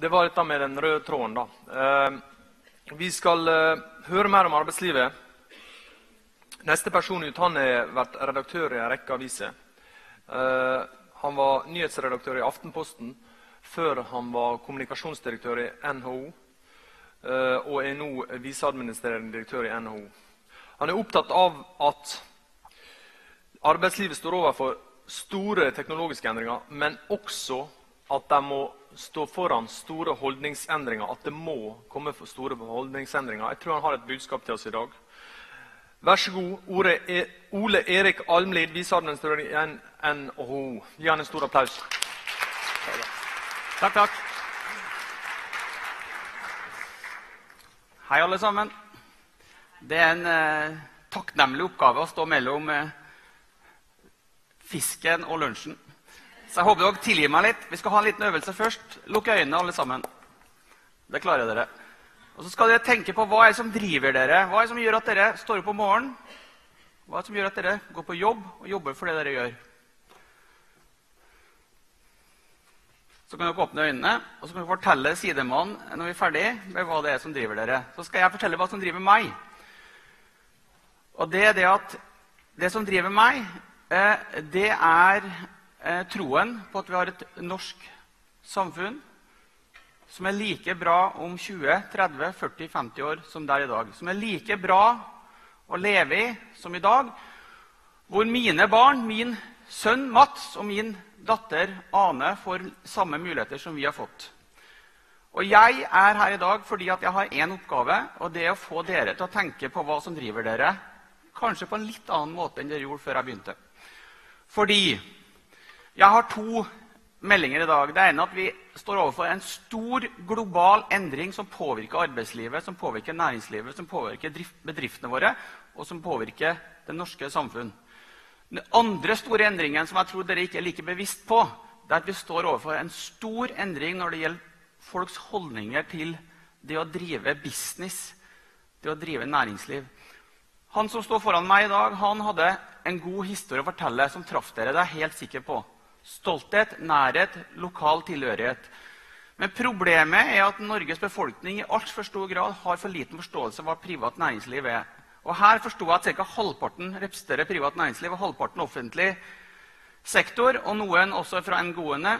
det var dette med den røde tråden. da. Eh, vi skal eh, høre mer om arbeidslivet. Neste person ut han har vært redaktør i en rekke aviser. Eh, han var nyhetsredaktør i Aftenposten før han var kommunikasjonsdirektør i NHO. Og er nå viseadministrerende direktør i NHO. Han er opptatt av at arbeidslivet står overfor store teknologiske endringer, men også at de må stå foran store holdningsendringer. At det må komme for store holdningsendringer. Jeg tror han har et budskap til oss i dag. Vær så god, Ole, e Ole Erik Almlid, viseadministratør i NHO. Gi han en stor applaus. Takk, takk. Hei, alle sammen. Det er en eh, takknemlig oppgave å stå mellom eh, fisken og lunsjen. Så jeg håper dere tilgir meg litt. Vi skal ha en liten øvelse først. Lukk øynene, alle sammen. Det klarer dere. Og så skal dere tenke på hva er det som driver dere. Hva er det som gjør at dere står opp om morgenen? Hva er det som gjør at dere går på jobb og jobber for det dere gjør? Så kan dere åpne øynene og så kan dere fortelle sidemannen når vi er ferdig, med hva det er som driver dere. Så skal jeg fortelle hva som driver meg. Og det er det at det som driver meg, eh, det er eh, troen på at vi har et norsk samfunn som er like bra om 20, 30, 40, 50 år som det er i dag. Som er like bra å leve i som i dag. Hvor mine barn, min sønn Mats og min datter Ane, får samme muligheter som vi har fått. Og jeg er her i dag fordi jeg har én oppgave, og det er å få dere til å tenke på hva som driver dere. Kanskje på en litt annen måte enn dere gjorde før jeg begynte. Fordi jeg har to meldinger i dag. Det ene er at vi står overfor en stor global endring som påvirker arbeidslivet, som påvirker næringslivet, som påvirker bedriftene våre, og som påvirker det norske samfunn. Den andre store endringen som jeg tror dere ikke er like bevisst på, det er at vi står overfor en stor endring når det gjelder folks holdninger til det å drive business, det å drive næringsliv. Han som står foran meg i dag, han hadde en god historie å fortelle som traff dere. Det er jeg helt sikker på. Stolthet, nærhet, lokal tilhørighet. Men problemet er at Norges befolkning i altfor stor grad har for liten forståelse av hva privat næringsliv er. Og Her forsto jeg at ca. halvparten representerer privat næringsliv og halvparten offentlig sektor, og noen også fra NGO-ene.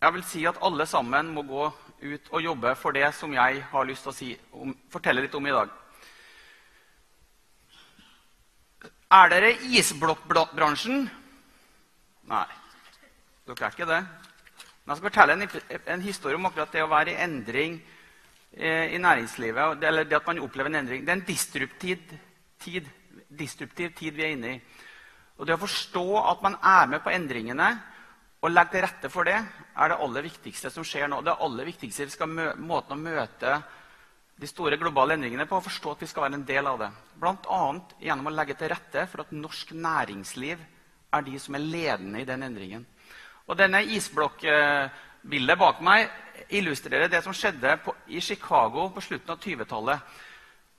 Jeg vil si at alle sammen må gå ut og jobbe for det som jeg har lyst til å si, om, fortelle litt om i dag. Er dere i isblokkbransjen? Nei. Dere er ikke det. Men jeg skal fortelle en, en, historie om akkurat det å være i endring eh, i næringslivet. Eller det at man opplever en endring. Det er en disruptiv tid, disruptiv tid vi er inne i. Og det å forstå at man er med på endringene og legge til rette for det, er det aller viktigste som skjer nå. Det aller viktigste vi skal mø måten å møte de store globale endringene på, å forstå at vi skal være en del av det. Bl.a. gjennom å legge til rette for at norsk næringsliv er de som er ledende i den endringen. Og denne isblokkbildet bak meg illustrerer det som skjedde på, i Chicago på slutten av 20-tallet.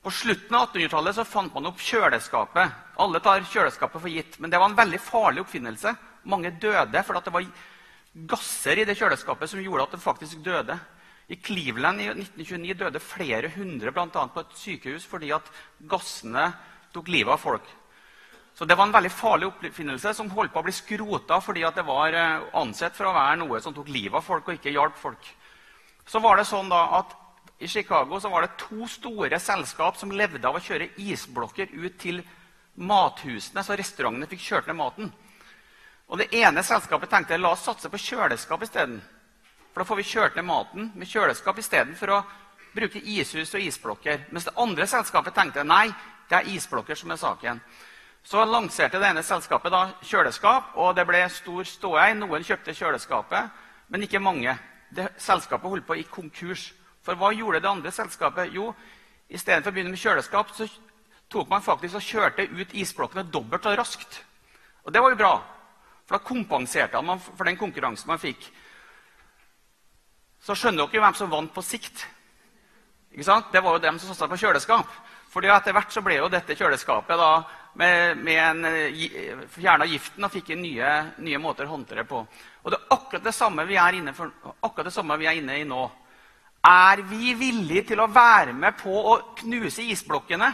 På slutten av 1800-tallet fant man opp kjøleskapet. Alle tar kjøleskapet for gitt, men det var en veldig farlig oppfinnelse. Mange døde fordi det var gasser i det kjøleskapet som gjorde at de faktisk døde. I Cleveland i 1929 døde flere hundre annet på et sykehus fordi at gassene tok livet av folk. Så det var en veldig farlig oppfinnelse som holdt på å bli skrota fordi det var eh, ansett for å være noe som tok livet av folk og ikke hjalp folk. Så var det sånn da at I Chicago så var det to store selskap som levde av å kjøre isblokker ut til mathusene, så restaurantene fikk kjørt ned maten. Og Det ene selskapet tenkte la oss satse på kjøleskap isteden. For da får vi kjørt ned maten med kjøleskap istedenfor å bruke ishus og isblokker. Mens det andre selskapet tenkte nei, det er isblokker som er saken. Så lanserte det ene selskapet da kjøleskap, og det ble stor ståhei. Noen kjøpte kjøleskapet, men ikke mange. Det, selskapet holdt på i konkurs. For hva gjorde det andre selskapet? Jo, istedenfor å begynne med kjøleskap, så tok man faktisk og kjørte ut isblokkene dobbelt så raskt. Og det var jo bra, for da kompenserte man for den konkurransen man fikk. Så skjønner dere hvem som vant på sikt. Ikke sant? Det var jo dem som satsa på kjøleskap. Fordi etter hvert så ble jo dette kjøleskapet da med, med en, eh, fjerna giften og fikk inn nye, nye, måter å håndtere på. Og det er akkurat det samme vi er inne, for, akkurat det samme vi er inne i nå. Er vi villige til å være med på å knuse isblokkene?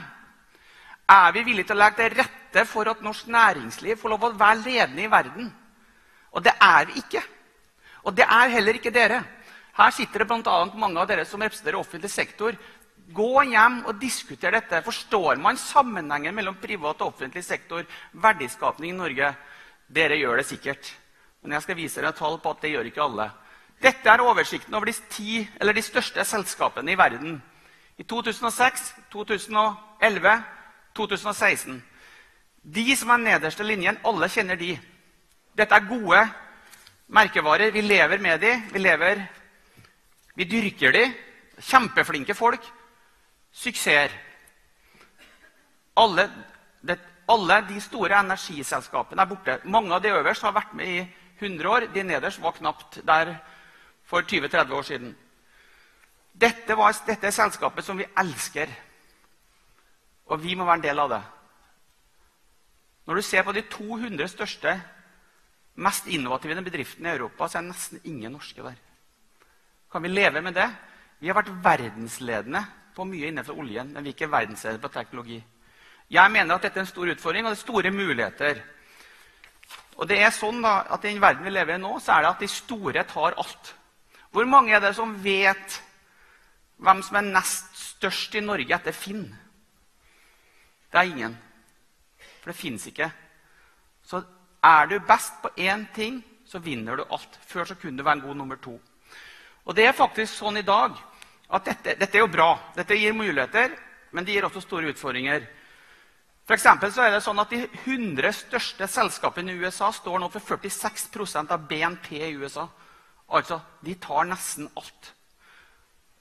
Er vi villige til å legge til rette for at norsk næringsliv får lov å være ledende i verden? Og det er vi ikke. Og det er heller ikke dere. Her sitter det bl.a. mange av dere som representerer offentlig sektor. Gå hjem og diskuter dette. Forstår man sammenhengen mellom privat og offentlig sektor, verdiskapning i Norge? Dere gjør det sikkert. Men jeg skal vise dere tall på at det gjør ikke alle. Dette er oversikten over de, ti, de største selskapene i verden. I 2006, 2011, 2016. De som er nederste linjen, alle kjenner de. Dette er gode merkevarer. Vi lever med de. Vi, lever, vi dyrker de. Kjempeflinke folk. Suksesser. Alle, det, alle de store energiselskapene er borte. Mange av de øverst har vært med i 100 år. De nederst var knapt der for 20-30 år siden. Dette, var, dette er selskapet som vi elsker, og vi må være en del av det. Når du ser på de 200 største, mest innovative bedriftene i Europa, så er det nesten ingen norske der. Kan vi leve med det? Vi har vært verdensledende på mye innenfor oljen, men vi er ikke verdensledende på teknologi. Jeg mener at dette er en stor utfordring, og det er store muligheter. Og det er sånn da, at I den verden vi lever i nå, så er det at de store tar alt. Hvor mange er det som vet hvem som er nest størst i Norge etter Finn? Det er ingen. For det fins ikke. Så er du best på én ting, så vinner du alt. Før så kunne du være en god nummer to. Og det er faktisk sånn i dag at dette, dette er jo bra. Dette gir muligheter, men det gir også store utfordringer. For så er det sånn at De 100 største selskapene i USA står nå for 46% av BNP i USA. Altså, de tar nesten alt.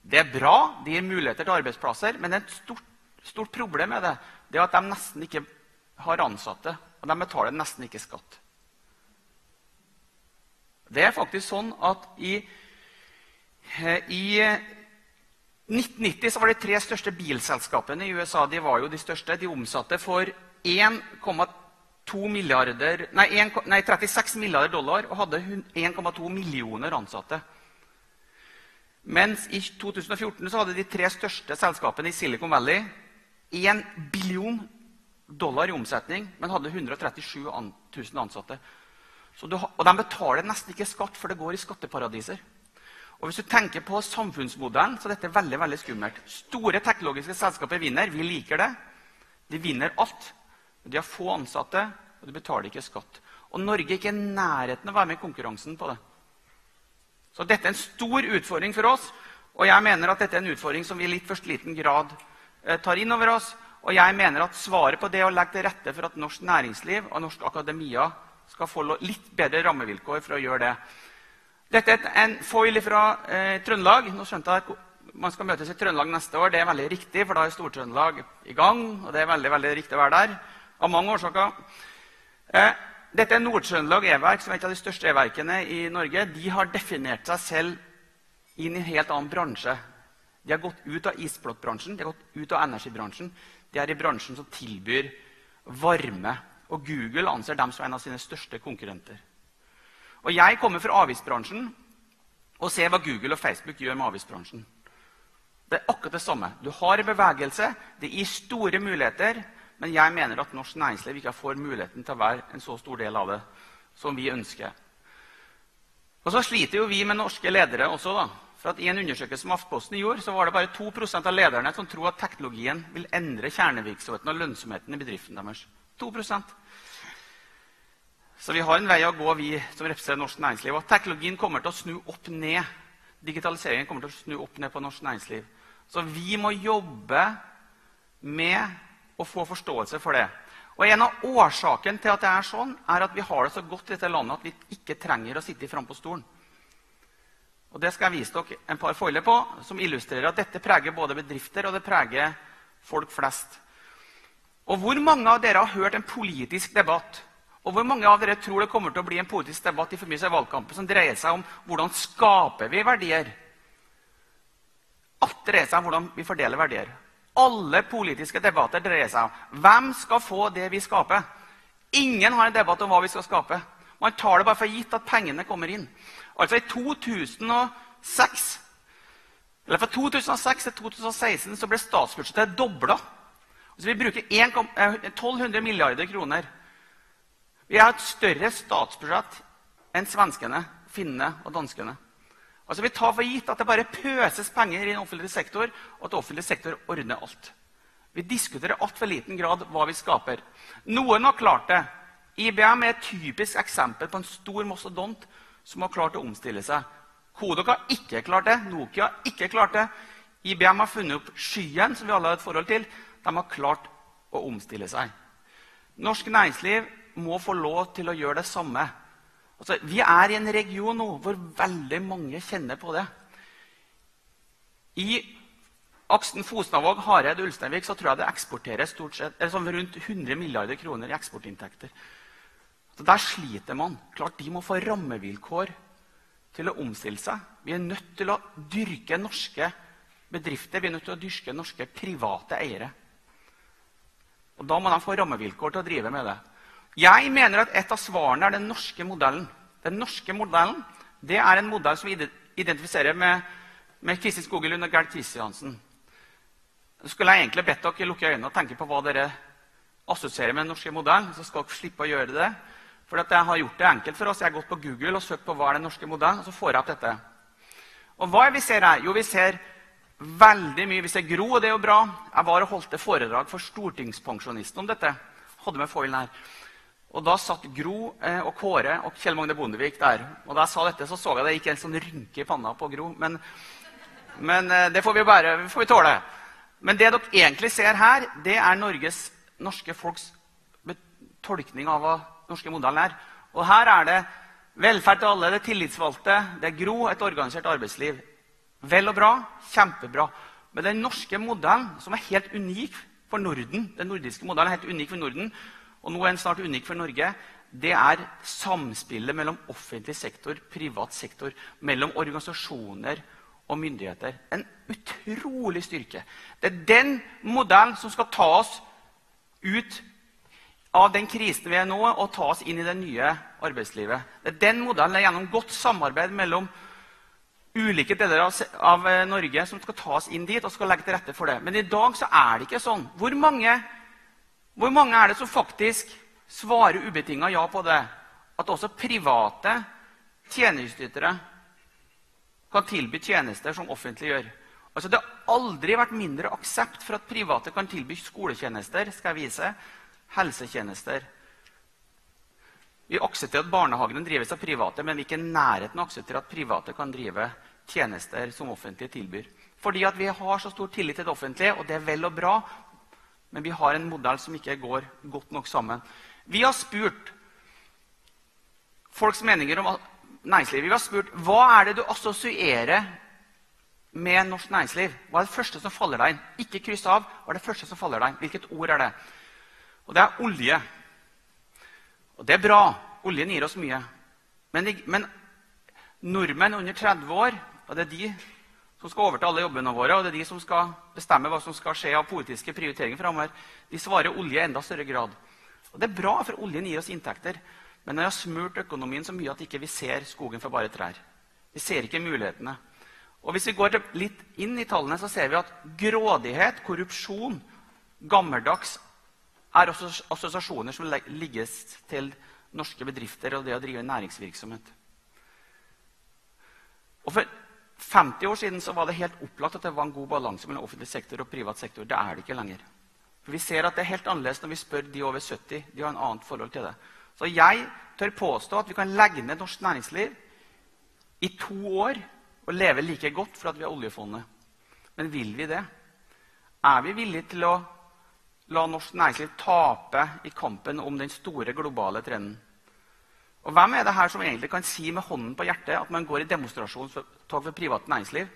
Det er bra, det gir muligheter til arbeidsplasser, men et stort, stort problem med det. Det er at de nesten ikke har ansatte, og de betaler nesten ikke skatt. Det er faktisk sånn at i, i 1990 var de tre største bilselskapene i USA de var jo de største. De omsatte for 1,2 milliarder, nei, 1, nei, 36 milliarder dollar og hadde 1,2 millioner ansatte. Mens i 2014 så hadde de tre største selskapene i Silicon Valley 1 billion dollar i omsetning, men hadde 137 000 ansatte. Du, og de betaler nesten ikke skatt, for det går i skatteparadiser. Og hvis du tenker på samfunnsmodellen, så er dette veldig veldig skummelt. Store teknologiske selskaper vinner. Vi liker det. De vinner alt. De har få ansatte, og de betaler ikke skatt. Og Norge er ikke i nærheten av å være med i konkurransen på det. Så dette er en stor utfordring for oss. Og jeg mener at dette er en utfordring som vi i litt for liten grad eh, tar inn over oss. Og jeg mener at svaret på det å legge til rette for at norsk næringsliv og norsk akademia skal få litt bedre rammevilkår for å gjøre det. Dette er en foil fra eh, Trøndelag. Nå skjønte jeg at man skal møtes i Trøndelag neste år. Det er veldig riktig, for da er Stor-Trøndelag i gang. og det er veldig, veldig riktig å være der av mange årsaker. Eh, dette er Nord-Trøndelag E-verk, som er et av de største e-verkene i Norge. De har definert seg selv inn i en helt annen bransje. De har gått ut av isblokkbransjen, de har gått ut av energibransjen. De er i bransjen som tilbyr varme. Og Google anser dem som en av sine største konkurrenter. Og Jeg kommer fra avgiftsbransjen og ser hva Google og Facebook gjør med avgiftsbransjen. Det er akkurat det samme. Du har en bevegelse, det gir store muligheter. Men jeg mener at norsk næringsliv ikke får muligheten til å være en så stor del av det som vi ønsker. Og så sliter jo vi med norske ledere også. da. For I en undersøkelse som Aftenposten gjorde, så var det bare 2% av lederne som tror at teknologien vil endre kjernevirksomheten og lønnsomheten i bedriften deres. 2 Så vi har en vei å gå, vi som representerer norsk næringsliv. Og teknologien kommer til å snu opp ned. Digitaliseringen kommer til å snu opp ned på norsk næringsliv. Så vi må jobbe med å få forståelse for det. Og En av årsakene til at det er sånn, er at vi har det så godt i dette landet at vi ikke trenger å sitte framme på stolen. Og Det skal jeg vise dere en par foiler på, som illustrerer at dette preger både bedrifter og det preger folk flest. Og Hvor mange av dere har hørt en politisk debatt? Og hvor mange av dere tror det kommer til å bli en politisk debatt i forbindelse med valgkampen som dreier seg om hvordan skaper vi verdier? Alt dreier seg om hvordan vi fordeler verdier. Alle politiske debatter dreier seg om hvem skal få det vi skaper. Ingen har en debatt om hva vi skal skape. Man tar det bare for gitt at pengene kommer inn. Altså I 2006 Eller Fra 2006 til 2016 så ble statsbudsjettet dobla. Altså vi bruker 1200 eh, milliarder kroner. Vi har et større statsbudsjett enn svenskene, finnene og danskene. Altså Vi tar for gitt at det bare pøses penger i den offentlige sektor, og at offentlig sektor ordner alt. Vi diskuterer i altfor liten grad hva vi skaper. Noen har klart det. IBM er et typisk eksempel på en stor mastodont som har klart å omstille seg. Kodok har ikke klart det. Nokia har ikke klart det. IBM har funnet opp skyen, som vi alle har et forhold til. De har klart å omstille seg. Norsk næringsliv må få lov til å gjøre det samme. Altså, vi er i en region nå hvor veldig mange kjenner på det. I aksen Fosnavåg-Hareid-Ulsteinvik så tror jeg det eksporteres stort sett, sånn rundt 100 milliarder kroner i eksportinntekter. Så Der sliter man. Klart De må få rammevilkår til å omstille seg. Vi er nødt til å dyrke norske bedrifter. Vi er nødt til å dyrke norske private eiere. Og Da må de få rammevilkår til å drive med det. Jeg mener at et av svarene er den norske modellen. Den norske modellen det er en modell som vi identifiserer med, med Kristin Skogelund og Gerd Kristiansen. Så skulle egentlig bedt dere lukke øynene og tenke på hva dere assosierer med den norske modellen. Så skal dere slippe å gjøre det. For jeg har gjort det enkelt for oss. Jeg har gått på Google og søkt på hva er den norske modellen, og så får jeg opp dette. Og hva er vi ser her? Jo, vi ser veldig mye. Vi ser Gro, og det er jo bra. Jeg var og holdt et foredrag for stortingspensjonisten om dette. Hadde med foilen her. Og Da satt Gro eh, og Kåre og Kjell Magne Bondevik der. Og Da jeg sa dette, så så jeg det gikk en sånn rynke i panna på Gro. Men, men eh, det får vi bare får vi tåle. Men det dere egentlig ser her, det er Norges, norske folks tolkning av hva norske modellen er. Og her er det velferd til alle, det er tillitsvalgte, det er Gro, et organisert arbeidsliv. Vel og bra, kjempebra. Men den norske modellen, som er helt unik for Norden, den nordiske modellen er helt unik for Norden, og nå er snart unik for Norge, det er samspillet mellom offentlig sektor, privat sektor, mellom organisasjoner og myndigheter. En utrolig styrke. Det er den modellen som skal ta oss ut av den krisen vi er nå, og ta oss inn i det nye arbeidslivet. Det er den modellen er gjennom godt samarbeid mellom ulike deler av, av Norge som skal ta oss inn dit og skal legge til rette for det. Men i dag så er det ikke sånn. Hvor mange hvor mange er det som faktisk svarer ubetinga ja på det? At også private tjenesteytere kan tilby tjenester som offentlige gjør. Altså, det har aldri vært mindre aksept for at private kan tilby skoletjenester, skal jeg vise, helsetjenester. Vi aksepterer at barnehagene drives av private, men vi ikke nærheten av at private kan drive tjenester som offentlige tilbyr. Fordi vi har så stor tillit til det offentlige, og det er vel og bra, men vi har en modell som ikke går godt nok sammen. Vi har spurt folks meninger om næringslivet. Vi har spurt hva er det du assosierer med norsk næringsliv. Hva er det første som faller deg inn? Ikke kryss av. Hva er det første som faller deg inn? Hvilket ord er det? Og det er olje. Og det er bra. Oljen gir oss mye. Men, men nordmenn under 30 år, og det er de som skal overta alle jobbene våre, og det er de som skal bestemme hva som skal skje av politiske prioriteringer framover, de svarer olje i enda større grad. Og Det er bra, for oljen gir oss inntekter. Men den har smurt økonomien så mye at ikke vi ikke ser skogen for bare trær. Vi ser ikke mulighetene. Og Hvis vi går litt inn i tallene, så ser vi at grådighet, korrupsjon, gammeldags er også assosiasjoner som ligges til norske bedrifter og det å drive næringsvirksomhet. Og for 50 år siden var det helt opplagt at det var en god balanse mellom offentlig sektor og privat sektor. Det er det ikke lenger. For Vi ser at det er helt annerledes når vi spør de over 70. De har en annet forhold til det. Så jeg tør påstå at vi kan legge ned norsk næringsliv i to år og leve like godt fordi vi har oljefondet. Men vil vi det? Er vi villige til å la norsk næringsliv tape i kampen om den store globale trenden? Og Hvem er det her som egentlig kan si med hånden på hjertet at man går i demonstrasjonstog for privat næringsliv?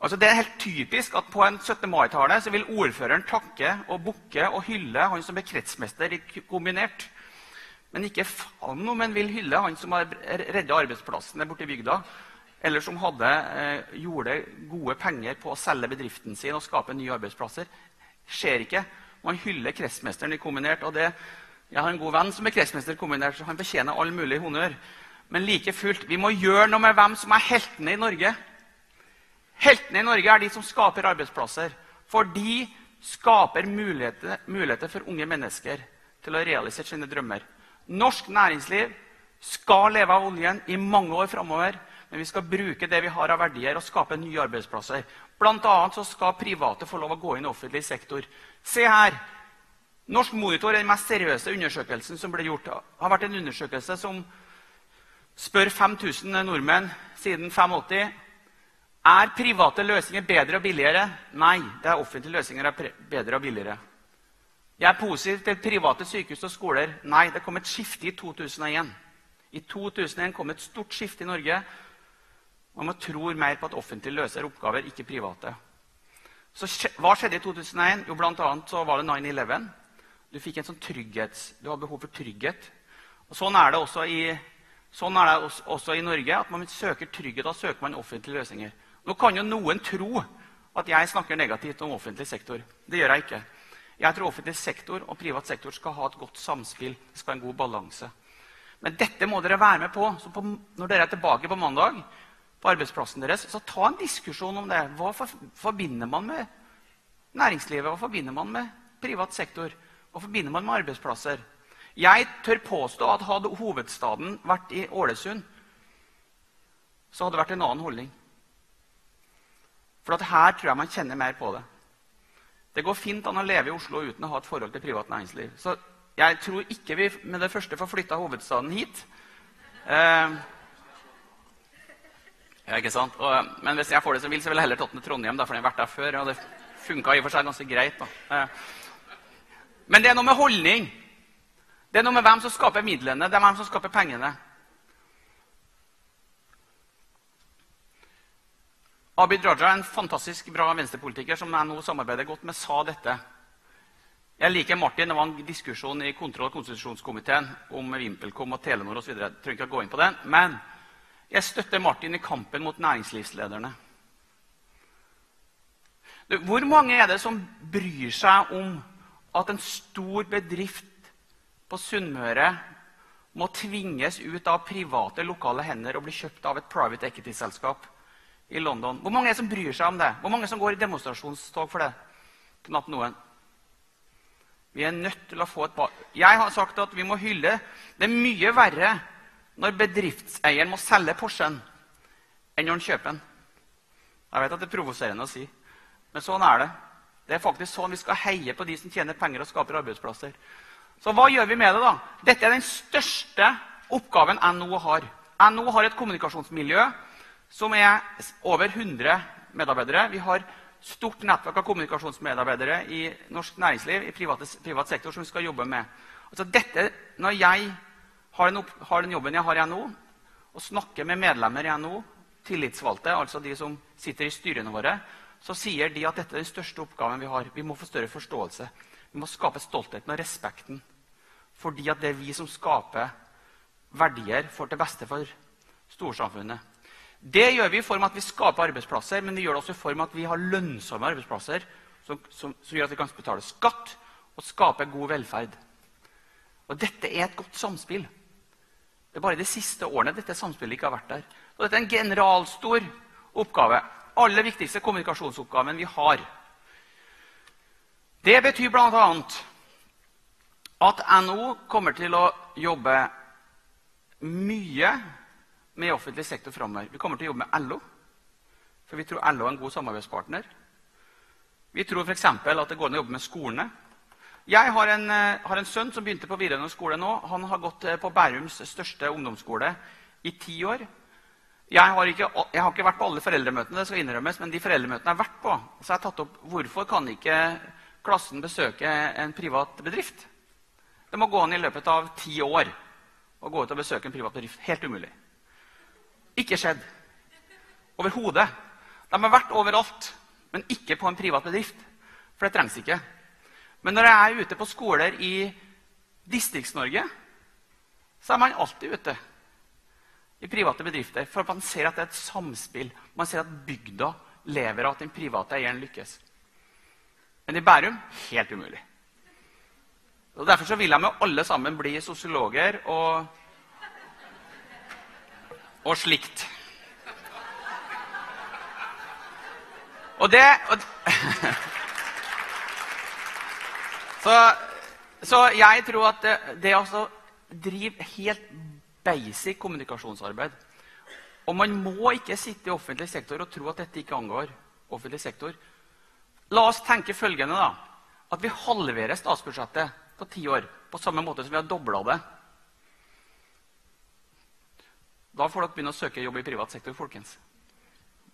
Altså Det er helt typisk at på en 17. mai-tale vil ordføreren takke og bukke og hylle han som er kretsmester i kombinert. Men ikke faen om han vil hylle han som har redda arbeidsplassene borti bygda. Eller som hadde, eh, gjorde gode penger på å selge bedriften sin og skape nye arbeidsplasser. Skjer ikke. Man hyller kretsmesteren i kombinert. og det jeg har en god venn som er kretsmester kombinert, så han fortjener all mulig honnør. Men like fullt, vi må gjøre noe med hvem som er heltene i Norge. Heltene i Norge er de som skaper arbeidsplasser. For de skaper muligheter, muligheter for unge mennesker til å realisere sine drømmer. Norsk næringsliv skal leve av oljen i mange år framover. Men vi skal bruke det vi har av verdier, og skape nye arbeidsplasser. Blant annet skal private få lov å gå inn i offentlig sektor. Se her. Norsk Monitor er den mest seriøse undersøkelsen som ble gjort. Har vært en undersøkelse som spør 5000 nordmenn siden 85 er private løsninger bedre og billigere. Nei, det er offentlige løsninger er bedre og billigere. Jeg er positiv til private sykehus og skoler. Nei, det kom et skifte i 2001. I 2001 kom et stort skifte i Norge. Man tror mer på at offentlige løser oppgaver, ikke private. Så Hva skjedde i 2001? Jo, blant annet så var det 9-11. Du fikk en sånn trygghets... Du har behov for trygghet. Og Sånn er det også i, sånn er det også i Norge. at Man søker trygghet, da søker man offentlige løsninger. Nå kan jo noen tro at jeg snakker negativt om offentlig sektor. Det gjør jeg ikke. Jeg tror offentlig sektor og privat sektor skal ha et godt samspill. Skal ha en god balanse. Men dette må dere være med på. Så på, når dere er tilbake på mandag, på arbeidsplassen deres, så ta en diskusjon om det. Hva forbinder man med næringslivet? Hva forbinder man med privat sektor? Hva forbinder man med arbeidsplasser? Jeg tør påstå at hadde hovedstaden vært i Ålesund, så hadde det vært en annen holdning. For her tror jeg man kjenner mer på det. Det går fint an å leve i Oslo uten å ha et forhold til privat næringsliv. Så jeg tror ikke vi med det første får flytta hovedstaden hit. Eh, ja, ikke sant? Og, men hvis jeg får det som vil, så vil jeg heller tatt den til Trondheim. Da, for den har vært der før, og det funka i og for seg ganske greit. Da. Eh, men det er noe med holdning. Det er noe med hvem som skaper midlene, det er hvem som skaper pengene. Abid Raja, en fantastisk bra venstrepolitiker som jeg nå samarbeider godt med, sa dette. Jeg liker Martin. Det var en diskusjon i kontroll- og konstitusjonskomiteen om VimpelCom og Telenor osv. Trenger ikke å gå inn på den. Men jeg støtter Martin i kampen mot næringslivslederne. Hvor mange er det som bryr seg om at en stor bedrift på Sunnmøre må tvinges ut av private, lokale hender og bli kjøpt av et private equity-selskap i London? Hvor mange er det som bryr seg om det? Hvor mange som går i demonstrasjonstog for det? Knapt noen. Vi er nødt til å få et par... Jeg har sagt at vi må hylle Det er mye verre når bedriftseieren må selge Porschen enn når han kjøper den. Jeg vet at det er provoserende å si, men sånn er det. Det er faktisk sånn vi skal heie på de som tjener penger og skaper arbeidsplasser. Så hva gjør vi med det, da? Dette er den største oppgaven NHO har. NHO har et kommunikasjonsmiljø som er over 100 medarbeidere. Vi har stort nettverk av kommunikasjonsmedarbeidere i norsk næringsliv, i private, privat sektor, som vi skal jobbe med. Altså dette, når jeg har den, opp, har den, jobben jeg har i NHO, og snakker med medlemmer i NHO, tillitsvalgte, altså de som sitter i styrene våre, så sier de at dette er den største oppgaven vi har. Vi må få større forståelse. Vi må skape stoltheten og respekten. Fordi at det er vi som skaper verdier for til beste for storsamfunnet. Det gjør vi i form av at vi skaper arbeidsplasser, men vi gjør det også i form av at vi har lønnsomme arbeidsplasser som, som, som gjør at vi kan betale skatt og skape god velferd. Og dette er et godt samspill. Det er bare de siste årene dette samspillet ikke har vært der. Så dette er en generalstor oppgave. Aller viktigste kommunikasjonsoppgaven vi har. Det betyr bl.a. at NO kommer til å jobbe mye med offentlig sektor framover. Vi kommer til å jobbe med LO, for vi tror LO er en god samarbeidspartner. Vi tror f.eks. at det går an å jobbe med skolene. Jeg har en, eh, har en, sønn som begynte på videregående skole nå. Han har gått eh, på Bærums største ungdomsskole i ti år. Jeg har, ikke, jeg har, ikke, vært på alle foreldremøtene, det skal innrømmes, men de foreldremøtene jeg har vært på, så jeg har jeg tatt opp hvorfor kan ikke klassen besøke en privat bedrift. Det må gå an i løpet av ti år å gå ut og besøke en privat bedrift. Helt umulig. Ikke skjedd. Overhodet. De har vært overalt, men ikke på en privat bedrift. For det trengs ikke. Men når jeg er ute på skoler i Distrikts-Norge, så er man alltid ute i private bedrifter. For man ser at det er et samspill. Man ser at bygda lever av at den private eieren lykkes. Men i Bærum helt umulig. Og Derfor så vil jeg med alle sammen bli sosiologer og, og slikt. Og det og, så, så, jeg tror at det, det å drive helt basic kommunikasjonsarbeid Og man må ikke sitte i offentlig sektor og tro at dette ikke angår offentlig sektor. La oss tenke følgende, da. At vi halverer statsbudsjettet på ti år på samme måte som vi har dobla det. Da får dere begynne å søke jobb i privat sektor, folkens.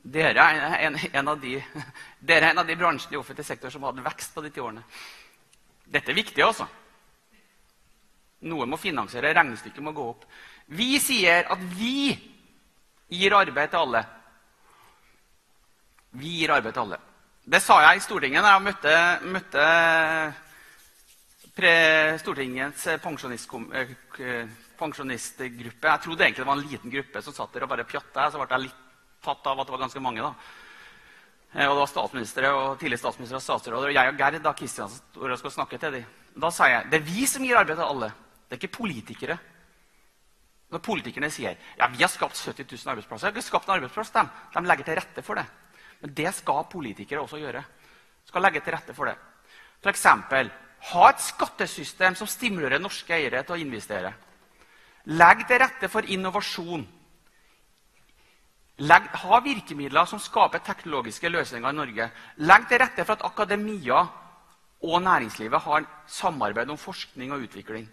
Dere er en, en, av de, dere er en av de bransjene i offentlig sektor som har hatt vekst på de ti årene. Dette er viktig, altså. Noe må finansiere. Regnestykket må gå opp. Vi sier at vi gir arbeid til alle. Vi gir arbeid til alle. Det sa jeg i Stortinget da jeg møtte, møtte pre Stortingets eh, pensjonistgruppe. Jeg trodde egentlig det var en liten gruppe som satt der og bare pjatta. Så ble jeg litt tatt av at det var ganske mange. da. Eh, og det var statsministre og tidligere statsministre og statsråder og jeg og Gerd da Kristiansen skal snakke til dem. Da sa jeg det er vi som gir arbeid til alle. Det er ikke politikere. Når politikerne sier ja, vi har skapt 70 000 arbeidsplasser, de har skapt en arbeidsplass, de. de legger til rette for det. Men det skal politikere også gjøre. Skal legge til rette for det. F.eks. ha et skattesystem som stimulerer norske eiere til å investere. Legg til rette for innovasjon. Legg, ha virkemidler som skaper teknologiske løsninger i Norge. Legg til rette for at akademia og næringslivet har samarbeid om forskning og utvikling.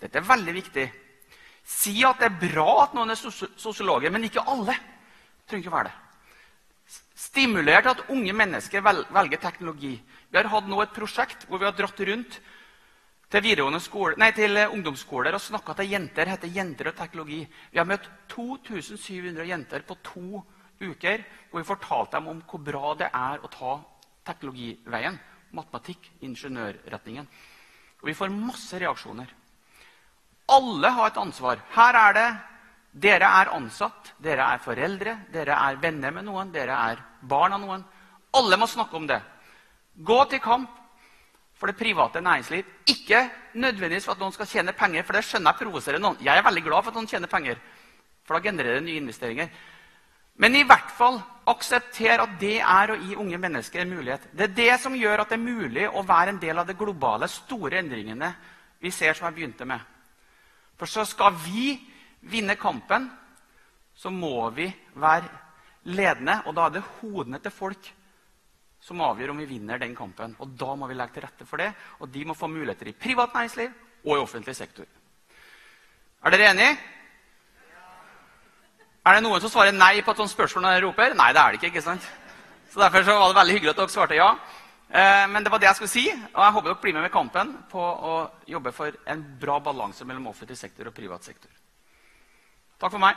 Dette er veldig viktig. Si at det er bra at noen er sosiologer, men ikke alle. trenger ikke å være det. Stimuler til at unge mennesker velger teknologi. Vi har hatt nå et prosjekt hvor vi har dratt rundt til, skole, nei, til ungdomsskoler og snakka til jenter. heter Jenter og teknologi. Vi har møtt 2700 jenter på to uker hvor vi fortalte dem om hvor bra det er å ta teknologiveien. Matematikk, ingeniørretningen. Og vi får masse reaksjoner. Alle har et ansvar. Her er det Dere er ansatt, dere er foreldre, dere er venner med noen, dere er barn av noen. Alle må snakke om det. Gå til kamp for det private næringsliv. Ikke nødvendigvis for at noen skal tjene penger, for det skjønner jeg provoserer noen. Jeg er veldig glad for at noen tjener penger, for da genererer det nye investeringer. Men i hvert fall aksepter at det er å gi unge mennesker en mulighet. Det er det som gjør at det er mulig å være en del av de globale, store endringene vi ser som jeg begynte med. For så skal vi vinne kampen, så må vi være ledende. Og da er det hodene til folk som avgjør om vi vinner den kampen. Og Da må vi legge til rette for det, og de må få muligheter i privat næringsliv og i offentlig sektor. Er dere enige? Er det noen som svarer nei på et sånt spørsmål når jeg roper? Nei, det er det ikke. ikke sant? Så Derfor så var det veldig hyggelig at dere svarte ja. Eh, men det var det jeg skulle si, og jeg håper dere blir med med kampen på å jobbe for en bra balanse mellom offentlig sektor og privat sektor. Takk for meg.